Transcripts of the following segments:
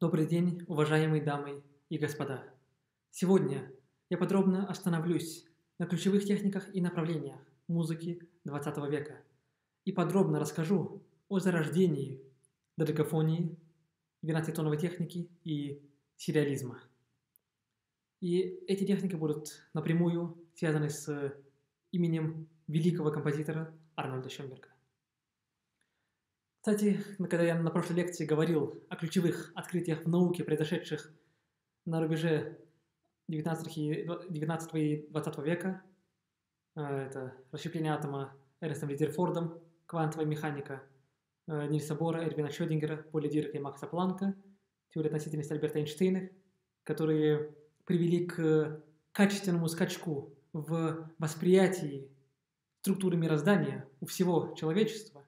Добрый день, уважаемые дамы и господа. Сегодня я подробно остановлюсь на ключевых техниках и направлениях музыки XX века и подробно расскажу о зарождении додекафонии, 12-тоновой техники и сериализма. И эти техники будут напрямую связаны с именем великого композитора Арнольда Шенберга. Кстати, когда я на прошлой лекции говорил о ключевых открытиях в науке, произошедших на рубеже 19 и, 19 и 20 века, э, это расщепление атома Эрнестом Резерфордом, квантовая механика э, Нильса Бора, Эрвина Шрёдингера, Поля Дирка и Макса Планка, теория относительности Альберта Эйнштейна, которые привели к качественному скачку в восприятии структуры мироздания у всего человечества,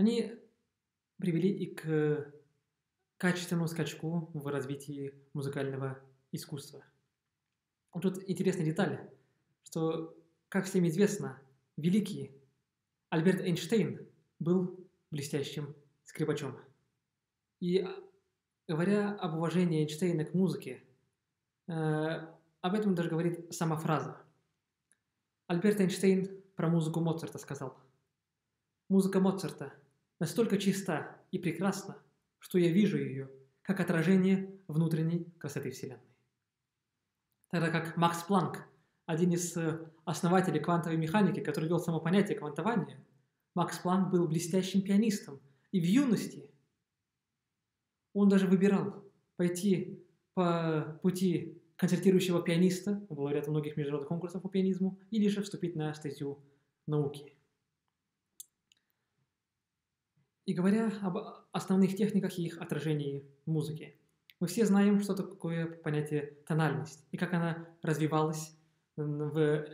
они привели и к качественному скачку в развитии музыкального искусства. Вот тут интересная деталь, что, как всем известно, великий Альберт Эйнштейн был блестящим скрипачом. И говоря об уважении Эйнштейна к музыке, э, об этом даже говорит сама фраза. Альберт Эйнштейн про музыку Моцарта сказал. Музыка Моцарта настолько чиста и прекрасна, что я вижу ее как отражение внутренней красоты Вселенной. Тогда как Макс Планк, один из э, основателей квантовой механики, который ввел само понятие квантования, Макс Планк был блестящим пианистом, и в юности он даже выбирал пойти по пути концертирующего пианиста, лауреатом многих международных конкурсов по пианизму, или же вступить на стезю науки. И говоря об основных техниках и их отражении в музыке, мы все знаем, что такое понятие тональность и как она развивалась в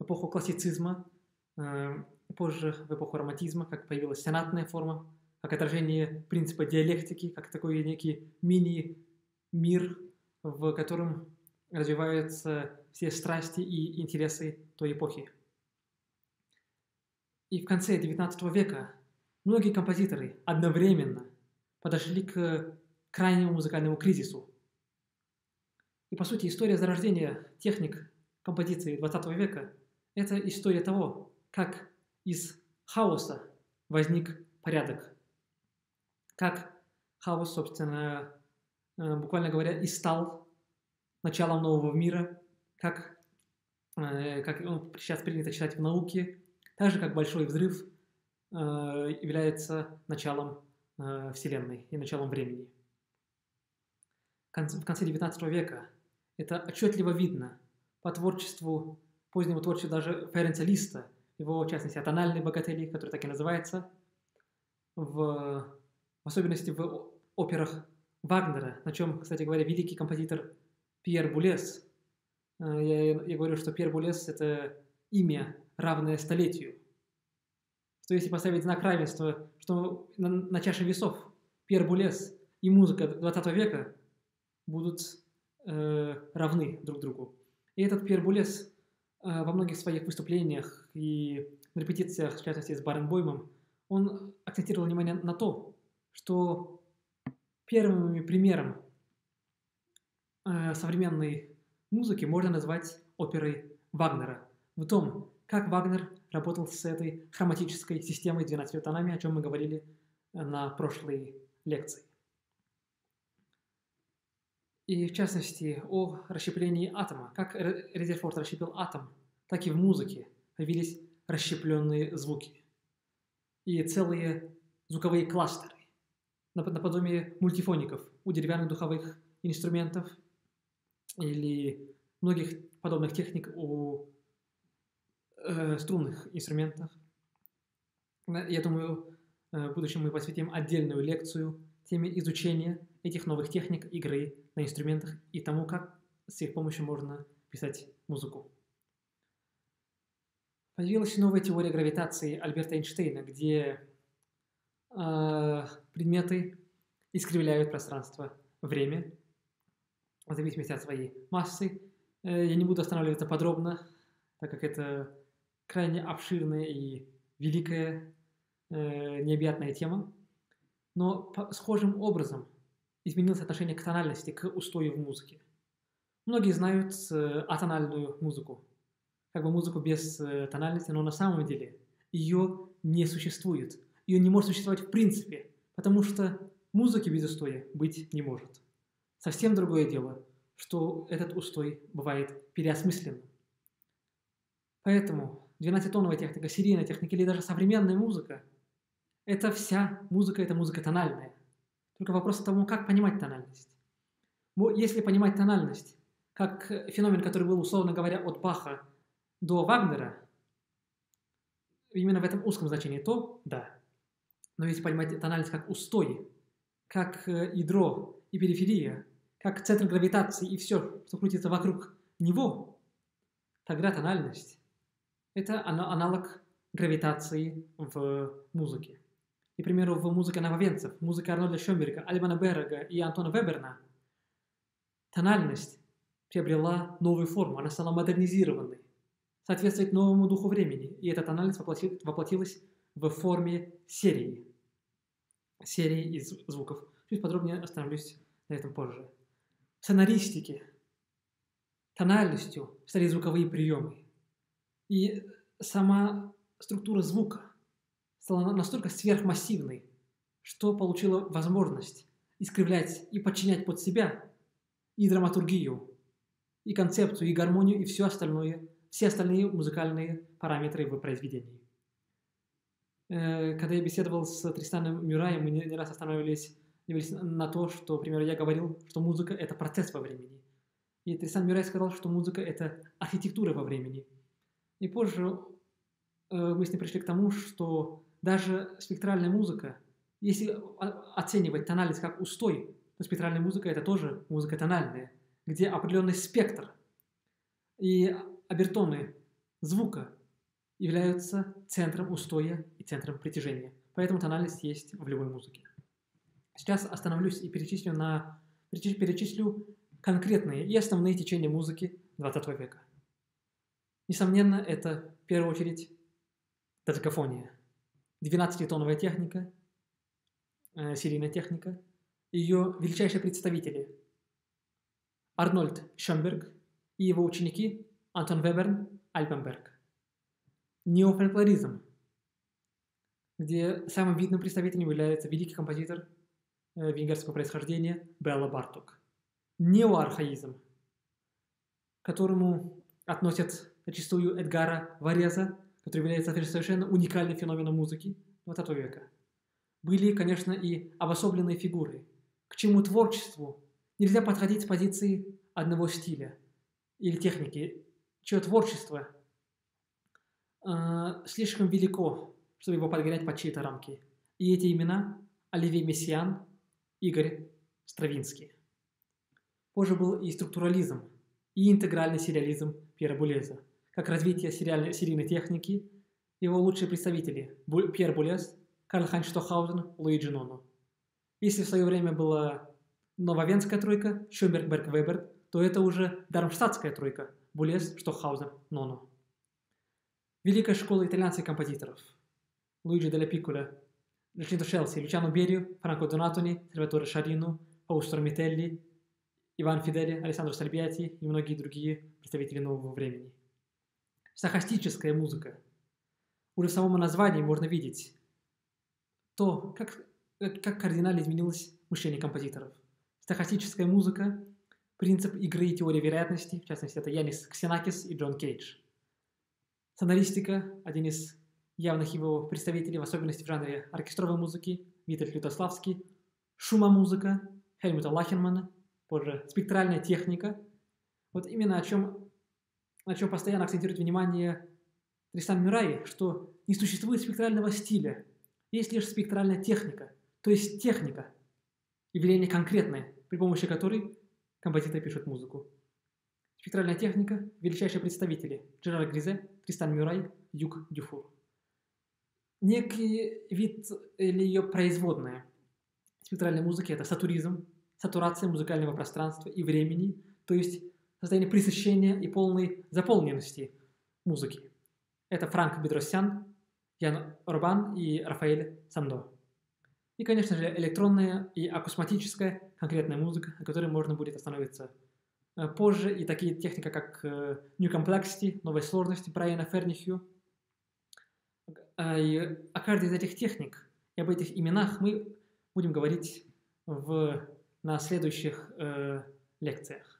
эпоху классицизма, э, позже в эпоху романтизма, как появилась сонатная форма, как отражение принципа диалектики, как такой некий мини-мир, в котором развиваются все страсти и интересы той эпохи. И в конце XIX века Многие композиторы одновременно подошли к крайнему музыкальному кризису. И по сути история зарождения техник композиции 20 века – это история того, как из хаоса возник порядок. Как хаос, собственно, э, буквально говоря, и стал началом нового мира, как, э, как ну, сейчас принято читать в науке, так же, как большой взрыв – является началом э, Вселенной и началом времени. В конце XIX века это отчетливо видно по творчеству, позднему творчеству даже Ференца Листа, его, в частности, «Атональные богатели», который так и называется, в, в особенности в операх Вагнера, на чем, кстати говоря, великий композитор Пьер Булес. Э, я, я говорю, что Пьер Булес – это имя, равное столетию – что если поставить знак равенства, что на, на чаше весов Пьер Булес и музыка 20 века будут э, равны друг другу. И этот Пьер Булес э, во многих своих выступлениях и репетициях, в частности с Баренбоймом, он акцентировал внимание на то, что первым примером э, современной музыки можно назвать оперой Вагнера. В том, как Вагнер работал с этой хроматической системой 12 тонами, о чем мы говорили э, на прошлой лекции. И в частности о расщеплении атома. Как Резерфорд расщепил атом, так и в музыке появились расщепленные звуки. И целые звуковые кластеры, наподобие мультифоников у деревянных духовых инструментов или многих подобных техник у э, струнных инструментах. Я думаю, э, в будущем мы посвятим отдельную лекцию теме изучения этих новых техник игры на инструментах и тому, как с их помощью можно писать музыку. Появилась новая теория гравитации Альберта Эйнштейна, где э, предметы искривляют пространство, время, в зависимости от своей массы. Э, я не буду останавливаться подробно, так как это крайне обширная и великая, э, необъятная тема. Но по, схожим образом изменилось отношение к тональности, к устою в музыке. Многие знают э, атональную музыку, как бы музыку без э, тональности, но на самом деле ее не существует. Ее не может существовать в принципе, потому что музыки без устоя быть не может. Совсем другое дело, что этот устой бывает переосмыслен. Поэтому 12-тоновая техника, серийная техника или даже современная музыка – это вся музыка, это музыка тональная. Только вопрос в том, как понимать тональность. Если понимать тональность как феномен, который был, условно говоря, от Баха до Вагнера, именно в этом узком значении, то да. Но если понимать тональность как устой, как э, ядро и периферия, как центр гравитации и все, что крутится вокруг него, тогда тональность – это аналог гравитации в музыке. И, к примеру, в музыке нововенцев, музыке Арнольда Шомберга, Альбана Берга и Антона Веберна, тональность приобрела новую форму, она стала модернизированной, соответствует новому духу времени, и этот анализ воплотилась в форме серии, серии из звуков. Чуть подробнее остановлюсь на этом позже. В сценаристике тональностью стали звуковые приемы. И сама структура звука стала настолько сверхмассивной, что получила возможность искривлять и подчинять под себя и драматургию, и концепцию, и гармонию, и все остальное, все остальные музыкальные параметры в произведении. Э, когда я беседовал с Тристаном Мюраем, мы не раз останавливались на то, что, например, я говорил, что музыка – это процесс во времени. И Тристан Мюрай сказал, что музыка – это архитектура во времени. И позже э, мы с ним пришли к тому, что даже спектральная музыка, если оценивать тональность как устой, то спектральная музыка – это тоже музыка тональная где определенный спектр и обертоны звука являются центром устоя и центром притяжения. Поэтому тональность есть в любой музыке. Сейчас остановлюсь и перечислю, на, перечислю конкретные и основные течения музыки 20 века. Несомненно, это в первую очередь додекафония, 12-тоновая техника, э, серийная техника, ее величайшие представители Арнольд Шомберг и его ученики Антон Веберн, Альпенберг. Неофольклоризм, где самым видным представителем является великий композитор э, венгерского происхождения Белла Барток. Неоархаизм, к которому относят зачастую Эдгара Вареза, который является совершенно уникальным феноменом музыки 20 века. Были, конечно, и обособленные фигуры, к чему творчеству Нельзя подходить с позиции одного стиля или техники, чье творчество э, слишком велико, чтобы его подгонять под чьи-то рамки. И эти имена – Оливей Мессиан, Игорь Стравинский. Позже был и структурализм, и интегральный сериализм Пьера Булеза, как развитие сериальной, серийной техники, его лучшие представители – Пьер Булез, Карл Хайнш Штохаузен, Луиджи Ноно. Если в свое время было Нововенская тройка, Шумберг, Берг, Вебер, то это уже Дармштадтская тройка, Булес, Штохаузен, Ноно. Великая школа итальянских композиторов. Луиджи Деля Пикколя, Джачинто Шелси, Лючано Берио, Франко Донатони, Сальваторе Шарину, Паустро Мителли, Иван Фидели, Александр Сальбиати и многие другие представители нового времени. Сахастическая музыка. Уже в самом названии можно видеть то, как, как кардинально изменилось мышление композиторов – Стохастическая музыка, принцип игры и теория вероятности, в частности, это Янис Ксенакис и Джон Кейдж. Сонаристика, один из явных его представителей, в особенности в жанре оркестровой музыки, Виталь Лютославский, шумомузыка, Хельмута Лахенмана, позже спектральная техника. Вот именно о чем, о чем постоянно акцентирует внимание Тристан Мюрай, что не существует спектрального стиля, есть лишь спектральная техника, то есть техника, явление конкретное, при помощи которой композиторы пишут музыку. Спектральная техника – величайшие представители – Джерар Гризе, Тристан Мюрай, Юг Дюфур. Некий вид или ее производная спектральной музыки – это сатуризм, сатурация музыкального пространства и времени, то есть состояние пресыщения и полной заполненности музыки. Это Франк Бедросян, Ян Орбан и Рафаэль Сандо. И, конечно же, электронная и акустматическая конкретная музыка, на которой можно будет остановиться э, позже. И такие техники, как э, New Complexity, новой сложности Брайана Фернихью. И о каждой из этих техник и об этих именах мы будем говорить в, на следующих э, лекциях.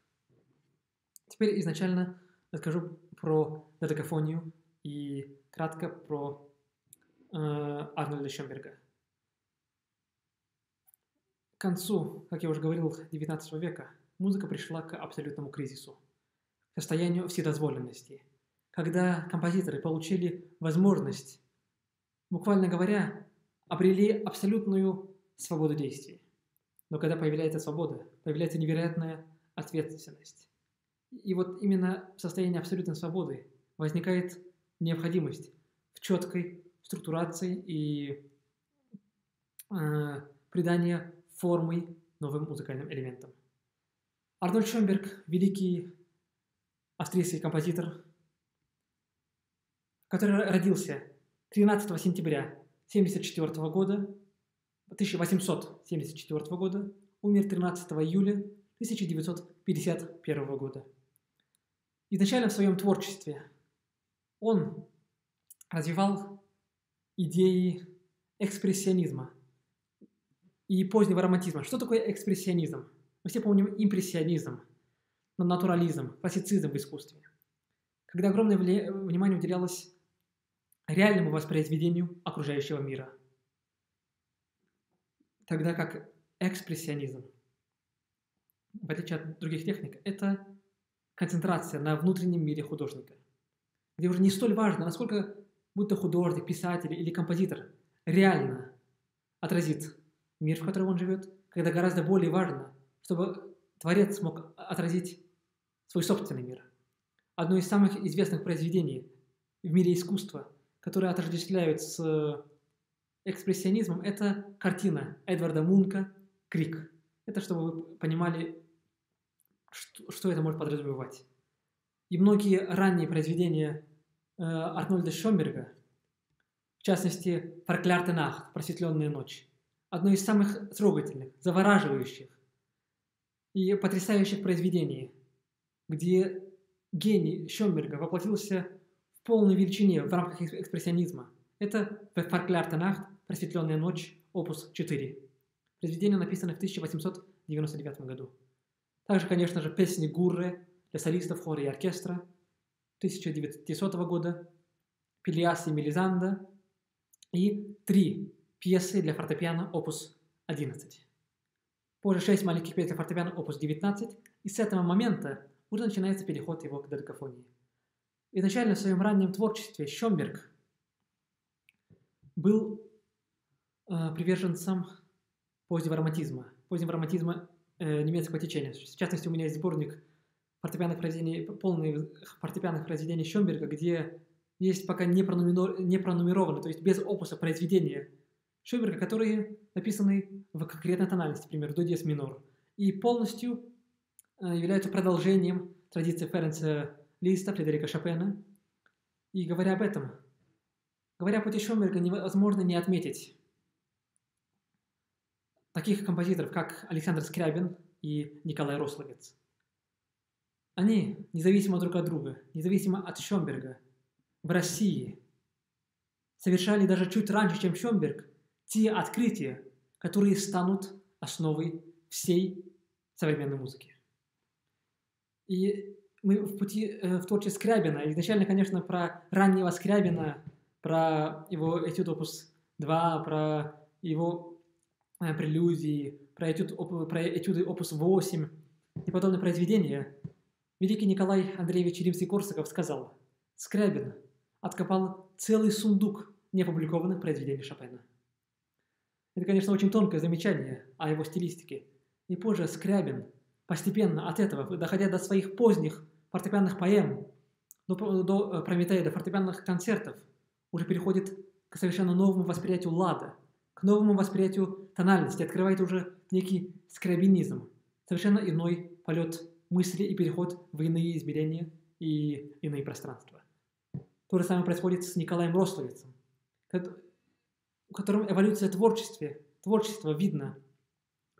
Теперь изначально расскажу про додекафонию и кратко про э, Арнольда Шемберга. К концу, как я уже говорил, XIX века музыка пришла к абсолютному кризису, к состоянию вседозволенности, когда композиторы получили возможность, буквально говоря, обрели абсолютную свободу действий. Но когда появляется свобода, появляется невероятная ответственность. И вот именно в состоянии абсолютной свободы возникает необходимость в четкой структурации и э, придании формы новым музыкальным элементам. Арнольд Шомберг – великий австрийский композитор, который родился 13 сентября 1974 года 1874 года, умер 13 июля 1951 года. Изначально в своем творчестве он развивал идеи экспрессионизма и позднего романтизма. Что такое экспрессионизм? Мы все помним импрессионизм, натурализм, классицизм в искусстве. Когда огромное внимание уделялось реальному воспроизведению окружающего мира – Тогда как экспрессионизм, в отличие от других техник, это концентрация на внутреннем мире художника, где уже не столь важно, насколько будь то художник, писатель или композитор реально отразит мир, в котором он живет, когда гораздо более важно, чтобы творец смог отразить свой собственный мир. Одно из самых известных произведений в мире искусства, которое отождествляют с экспрессионизмом, это картина Эдварда Мунка «Крик». Это чтобы вы понимали, что, что это может подразумевать. И многие ранние произведения э, Арнольда Шомберга, в частности «Проклятый нахт», «Просветленная ночь», одно из самых трогательных, завораживающих и потрясающих произведений, где гений Шомберга воплотился в полной величине в рамках экспрессионизма. Это «Проклятый нахт», «Просветленная ночь», опус 4. Произведение написано в 1899 году. Также, конечно же, песни Гурре для солистов, хора и оркестра 1900 года, Пелиас и Мелизанда и три пьесы для фортепиано, опус 11. Позже шесть маленьких пьес для фортепиано, опус 19, и с этого момента уже начинается переход его к додекафонии. Изначально в своем раннем творчестве Шомберг был э, приверженцем позднего романтизма, позднего романтизма э, немецкого течения. В частности, у меня есть сборник фортепианных произведений, полный фортепианных произведений Шомберга, где есть пока не, пронумер, не пронумерованы, то есть без опуса произведения Шомберга, которые написаны в конкретной тональности, например, до диез минор, и полностью э, являются продолжением традиции Ференца Листа, Фредерика Шопена. И говоря об этом, говоря о пути Шомберга, невозможно не отметить таких композиторов, как Александр Скрябин и Николай Рословец. Они, независимо друг от друга, независимо от Шомберга, в России совершали даже чуть раньше, чем Шомберг, те открытия, которые станут основой всей современной музыки. И мы в пути э, в творчестве Скрябина, изначально, конечно, про раннего Скрябина, про его этюд опус 2, про его прелюдии, про, этюд, про этюды опус 8 и подобные произведения, великий Николай Андреевич Римский-Корсаков сказал, Скрябин откопал целый сундук неопубликованных произведений Шопена. Это, конечно, очень тонкое замечание о его стилистике. И позже Скрябин постепенно от этого, доходя до своих поздних фортепианных поэм, до, до э, Прометея, до фортепианных концертов, уже переходит к совершенно новому восприятию лада – к новому восприятию тональности, открывает уже некий скрабинизм, совершенно иной полет мысли и переход в иные измерения и иные пространства. То же самое происходит с Николаем Рословицем, у которого эволюция творчества, творчества видно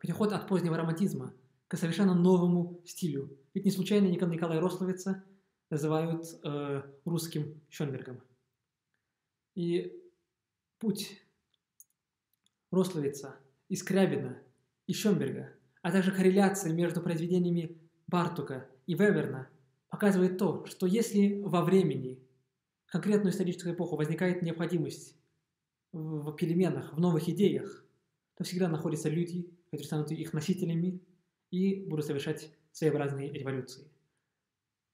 переход от позднего романтизма к совершенно новому стилю. Ведь не случайно Николая Рословица называют э, русским Шонбергом. И путь Рословица и Скрябина и Шонберга, а также корреляция между произведениями Бартука и Веверна показывает то, что если во времени конкретную историческую эпоху возникает необходимость в переменах, в новых идеях, то всегда находятся люди, которые станут их носителями и будут совершать своеобразные революции.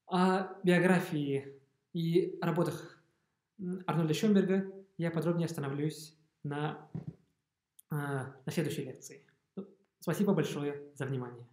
О биографии и работах Арнольда Шонберга я подробнее остановлюсь на, на следующей лекции. Спасибо большое за внимание.